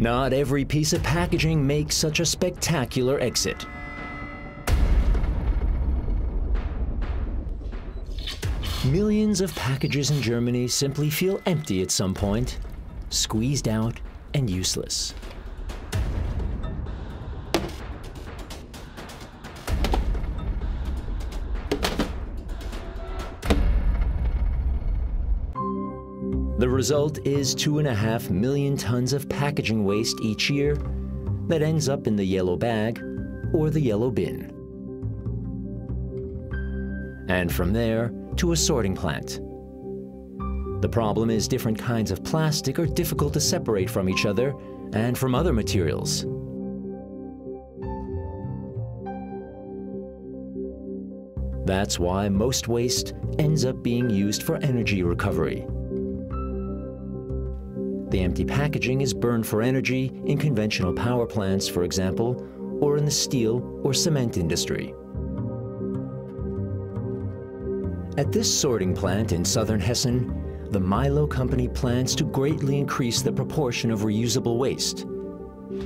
Not every piece of packaging makes such a spectacular exit. Millions of packages in Germany simply feel empty at some point, squeezed out and useless. The result is two and a half million tons of packaging waste each year that ends up in the yellow bag or the yellow bin. And from there to a sorting plant. The problem is different kinds of plastic are difficult to separate from each other and from other materials. That's why most waste ends up being used for energy recovery. The empty packaging is burned for energy in conventional power plants, for example, or in the steel or cement industry. At this sorting plant in southern Hessen, the Meilo company plans to greatly increase the proportion of reusable waste,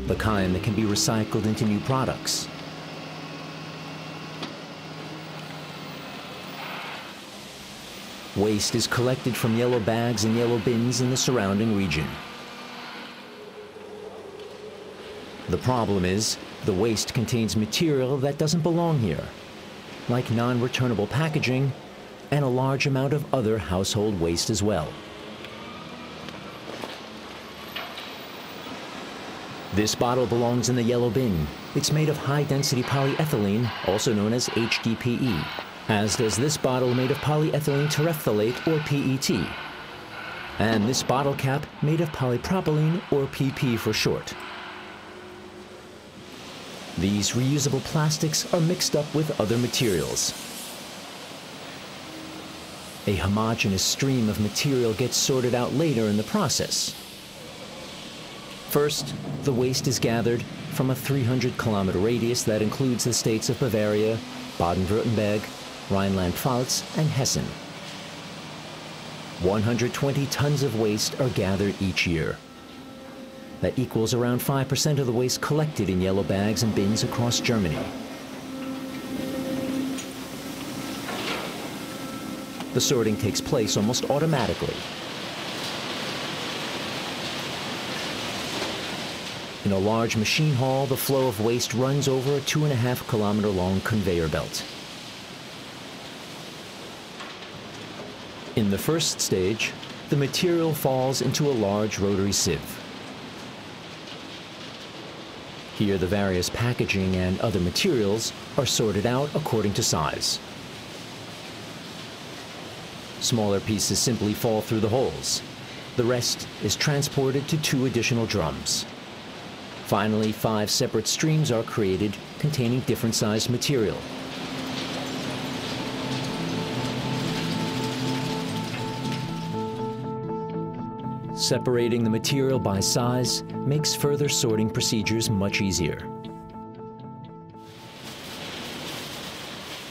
the kind that can be recycled into new products. Waste is collected from yellow bags and yellow bins in the surrounding region. The problem is, the waste contains material that doesn't belong here, like non-returnable packaging and a large amount of other household waste as well. This bottle belongs in the yellow bin. It's made of high-density polyethylene, also known as HDPE as does this bottle made of polyethylene terephthalate, or PET, and this bottle cap made of polypropylene, or PP for short. These reusable plastics are mixed up with other materials. A homogeneous stream of material gets sorted out later in the process. First, the waste is gathered from a 300 kilometer radius that includes the states of Bavaria, Baden-Württemberg, Rhineland-Pfalz, and Hessen. 120 tons of waste are gathered each year. That equals around 5% of the waste collected in yellow bags and bins across Germany. The sorting takes place almost automatically. In a large machine hall, the flow of waste runs over a two and a half kilometer long conveyor belt. In the first stage, the material falls into a large rotary sieve. Here the various packaging and other materials are sorted out according to size. Smaller pieces simply fall through the holes. The rest is transported to two additional drums. Finally, five separate streams are created containing different sized material. Separating the material by size makes further sorting procedures much easier.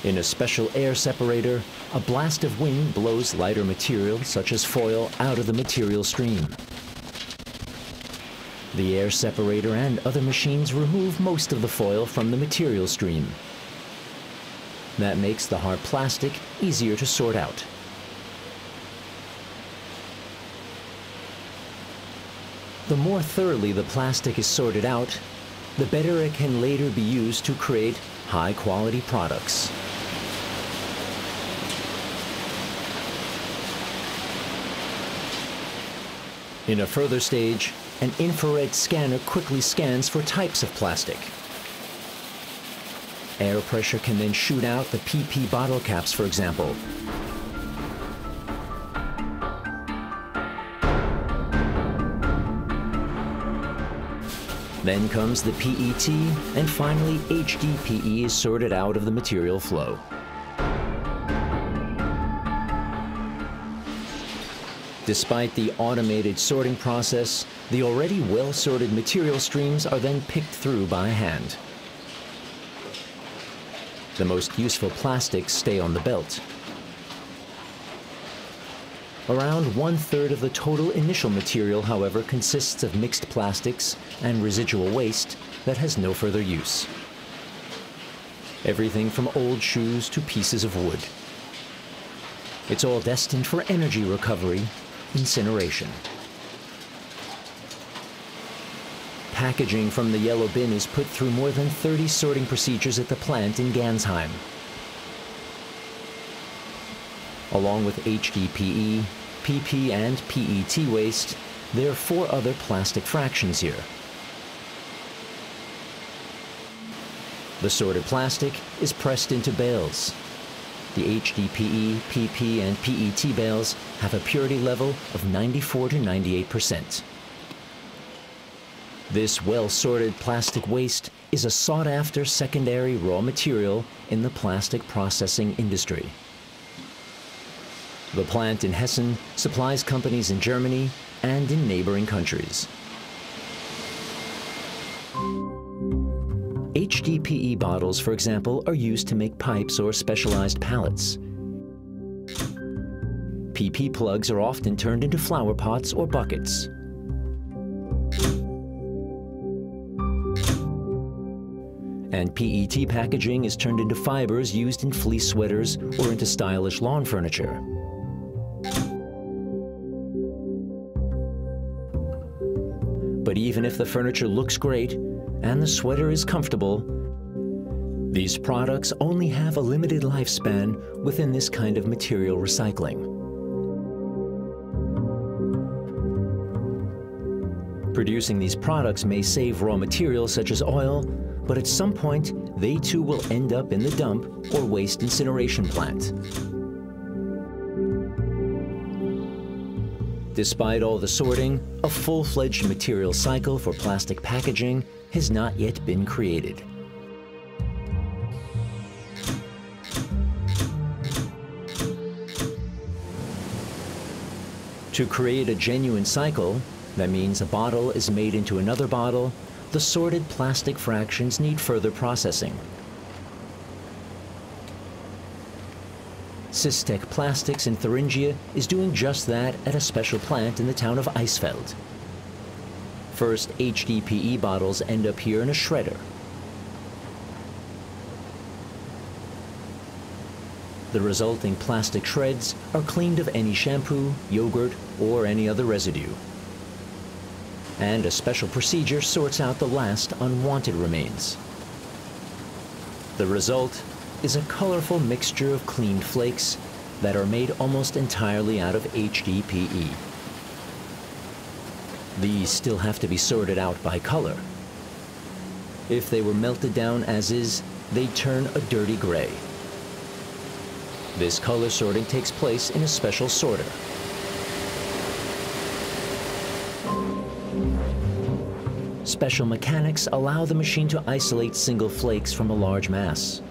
In a special air separator, a blast of wind blows lighter material, such as foil, out of the material stream. The air separator and other machines remove most of the foil from the material stream. That makes the hard plastic easier to sort out. The more thoroughly the plastic is sorted out, the better it can later be used to create high-quality products. In a further stage, an infrared scanner quickly scans for types of plastic. Air pressure can then shoot out the PP bottle caps, for example, Then comes the PET, and finally HDPE is sorted out of the material flow. Despite the automated sorting process, the already well-sorted material streams are then picked through by hand. The most useful plastics stay on the belt. Around one-third of the total initial material, however, consists of mixed plastics and residual waste that has no further use. Everything from old shoes to pieces of wood. It's all destined for energy recovery, incineration. Packaging from the yellow bin is put through more than 30 sorting procedures at the plant in Gernsheim. Along with HDPE, PP, and PET waste, there are four other plastic fractions here. The sorted plastic is pressed into bales. The HDPE, PP, and PET bales have a purity level of 94 to 98 percent. This well-sorted plastic waste is a sought-after secondary raw material in the plastic processing industry. The plant in Hessen supplies companies in Germany and in neighboring countries. HDPE bottles, for example, are used to make pipes or specialized pallets. PP plugs are often turned into flower pots or buckets. and PET packaging is turned into fibers used in fleece sweaters or into stylish lawn furniture. But even if the furniture looks great and the sweater is comfortable, these products only have a limited lifespan within this kind of material recycling. Producing these products may save raw materials such as oil, but at some point, they too will end up in the dump or waste incineration plant. Despite all the sorting, a full-fledged material cycle for plastic packaging has not yet been created. To create a genuine cycle, that means a bottle is made into another bottle the sorted plastic fractions need further processing. Systec Plastics in Thuringia is doing just that at a special plant in the town of Eisfeld. First, HDPE bottles end up here in a shredder. The resulting plastic shreds are cleaned of any shampoo, yogurt, or any other residue and a special procedure sorts out the last unwanted remains. The result is a colorful mixture of cleaned flakes that are made almost entirely out of HDPE. These still have to be sorted out by color. If they were melted down as is, they turn a dirty gray. This color sorting takes place in a special sorter. Special mechanics allow the machine to isolate single flakes from a large mass.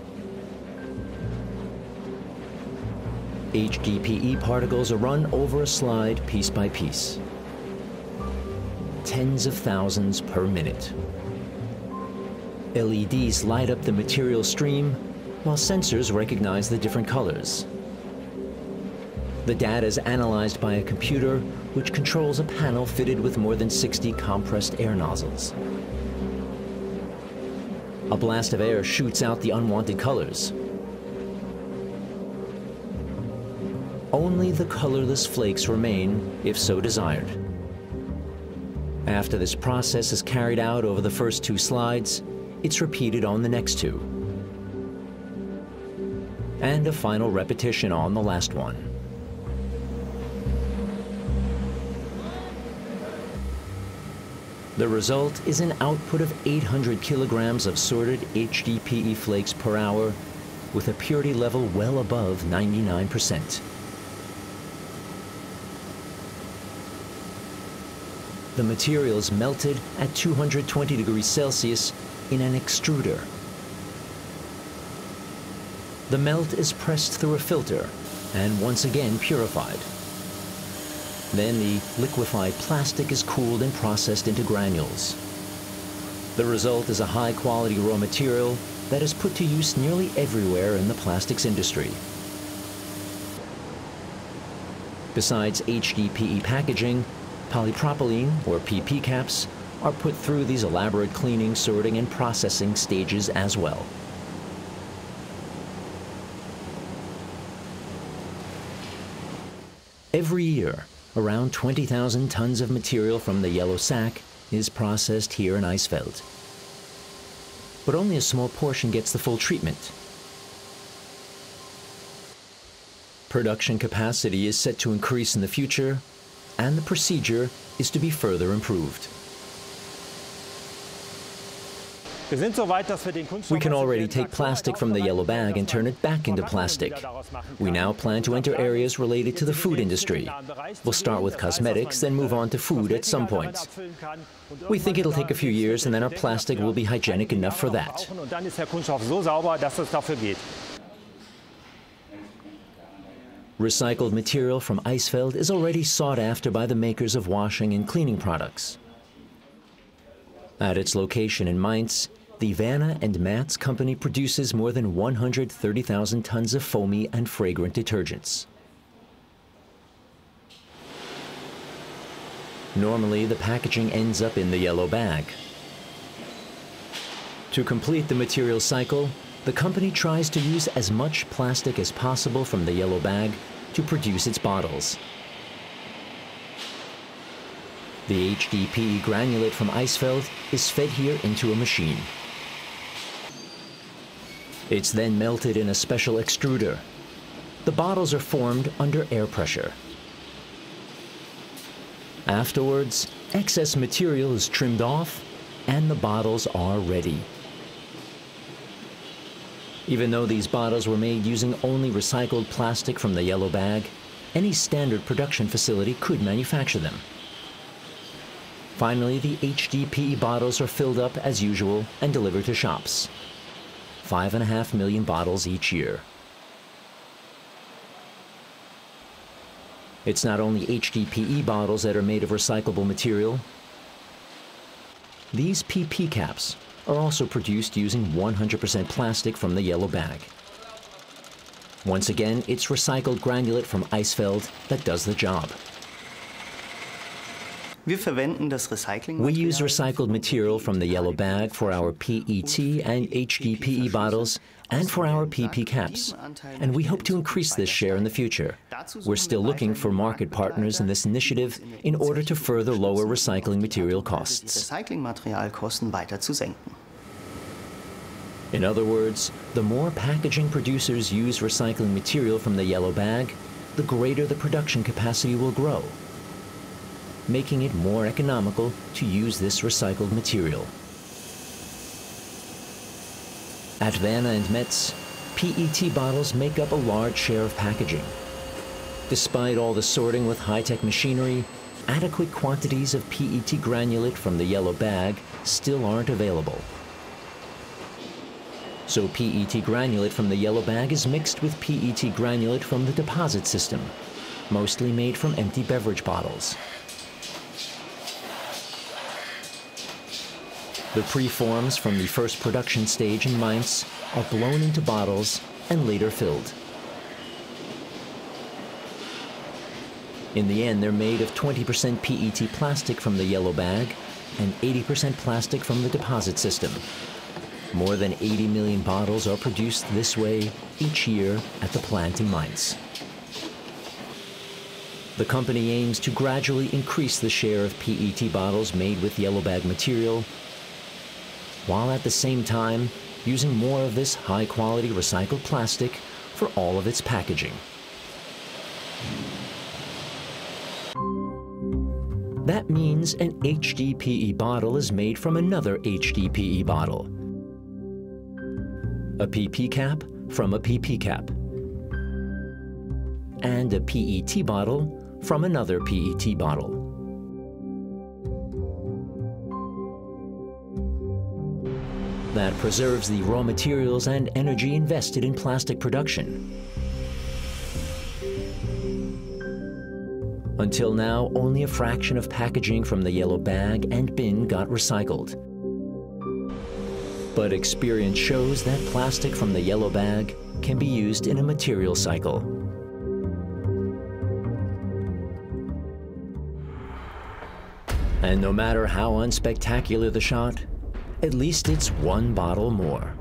HDPE particles are run over a slide piece by piece. Tens of thousands per minute. LEDs light up the material stream, while sensors recognize the different colors. The data is analyzed by a computer which controls a panel fitted with more than 60 compressed air nozzles. A blast of air shoots out the unwanted colors. Only the colorless flakes remain, if so desired. After this process is carried out over the first two slides, it's repeated on the next two. And a final repetition on the last one. The result is an output of 800 kilograms of sorted HDPE flakes per hour with a purity level well above 99%. The material is melted at 220 degrees Celsius in an extruder. The melt is pressed through a filter and once again purified. Then the liquefied plastic is cooled and processed into granules. The result is a high-quality raw material that is put to use nearly everywhere in the plastics industry. Besides HDPE packaging, polypropylene, or PP caps, are put through these elaborate cleaning, sorting, and processing stages as well. Every year, around 20,000 tons of material from the yellow sack is processed here in Eisfeld. But only a small portion gets the full treatment. Production capacity is set to increase in the future, and the procedure is to be further improved. We can already take plastic from the yellow bag and turn it back into plastic. We now plan to enter areas related to the food industry. We'll start with cosmetics, then move on to food at some point. We think it'll take a few years and then our plastic will be hygienic enough for that. Recycled material from Eisfeld is already sought after by the makers of washing and cleaning products. At its location in Mainz, the Werner and Mertz company produces more than 130,000 tons of foamy and fragrant detergents. Normally, the packaging ends up in the yellow bag. To complete the material cycle, the company tries to use as much plastic as possible from the yellow bag to produce its bottles. The HDPE granulate from Eisfeld is fed here into a machine. It's then melted in a special extruder. The bottles are formed under air pressure. Afterwards, excess material is trimmed off and the bottles are ready. Even though these bottles were made using only recycled plastic from the yellow bag, any standard production facility could manufacture them. Finally, the HDPE bottles are filled up as usual and delivered to shops five and a half million bottles each year. It's not only HDPE bottles that are made of recyclable material. These PP caps are also produced using 100% plastic from the yellow bag. Once again, it's recycled granulate from Eisfeld that does the job. We use recycled material from the yellow bag for our PET and HDPE bottles and for our PP caps, and we hope to increase this share in the future. We're still looking for market partners in this initiative in order to further lower recycling material costs. In other words, the more packaging producers use recycling material from the yellow bag, the greater the production capacity will grow making it more economical to use this recycled material. At Werner and Mertz, PET bottles make up a large share of packaging. Despite all the sorting with high-tech machinery, adequate quantities of PET granulate from the yellow bag still aren't available. So PET granulate from the yellow bag is mixed with PET granulate from the deposit system, mostly made from empty beverage bottles. The preforms from the first production stage in Mainz are blown into bottles and later filled. In the end, they're made of 20% PET plastic from the yellow bag and 80% plastic from the deposit system. More than 80 million bottles are produced this way each year at the plant in Mainz. The company aims to gradually increase the share of PET bottles made with yellow bag material while at the same time using more of this high-quality recycled plastic for all of its packaging. That means an HDPE bottle is made from another HDPE bottle. A PP cap from a PP cap. And a PET bottle from another PET bottle. that preserves the raw materials and energy invested in plastic production. Until now, only a fraction of packaging from the yellow bag and bin got recycled. But experience shows that plastic from the yellow bag can be used in a material cycle. And no matter how unspectacular the shot, at least it's one bottle more.